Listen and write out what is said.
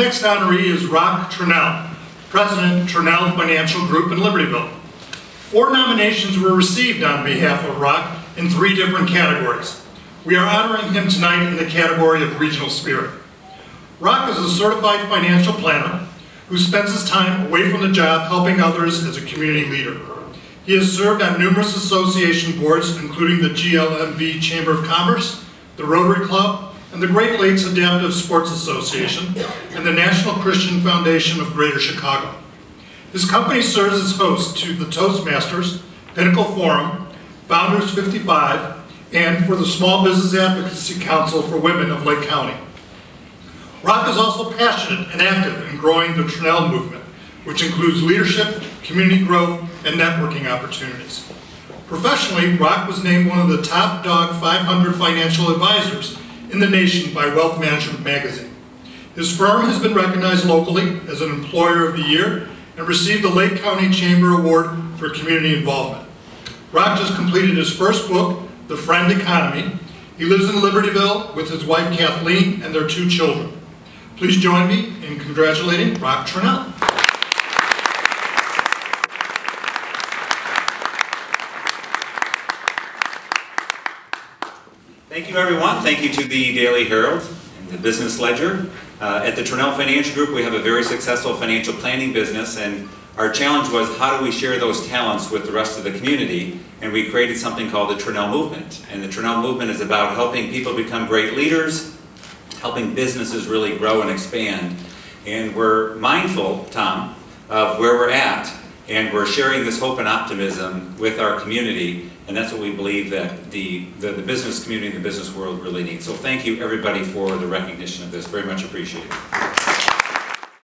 next honoree is Roch Tranel, President Tranel Financial Group in Libertyville. Four nominations were received on behalf of Roch in three different categories. We are honoring him tonight in the category of regional spirit. Roch is a certified financial planner who spends his time away from the job helping others as a community leader. He has served on numerous association boards, including the GLMV Chamber of Commerce, the Rotary Club, and the Great Lakes Adaptive Sports Association, and the National Christian Foundation of Greater Chicago. His company serves as host to the Toastmasters, Pinnacle Forum, Founders 55, and for the Small Business Advocacy Council for Women of Lake County. Roch is also passionate and active in growing the Tranel movement, which includes leadership, community growth, and networking opportunities. Professionally, Roch was named one of the top dog 500 financial advisors in the nation by Wealth Management Magazine. His firm has been recognized locally as an Employer of the Year and received the Lake County Chamber Award for Community Involvement. Roch just completed his first book, The Friend Economy. He lives in Libertyville with his wife Kathleen and their two children. Please join me in congratulating Roch Tranel. Thank you, everyone. Thank you to the Daily Herald and the Business Ledger. Uh, at the Tranel Financial Group, we have a very successful financial planning business, and our challenge was how do we share those talents with the rest of the community? And we created something called the Tranel Movement. And the Tranel Movement is about helping people become great leaders, helping businesses really grow and expand. And we're mindful, Tom, of where we're at, and we're sharing this hope and optimism with our community and that's what we believe that the, the, the business community, the business world really needs. So thank you everybody for the recognition of this. Very much appreciated.